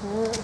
Mm.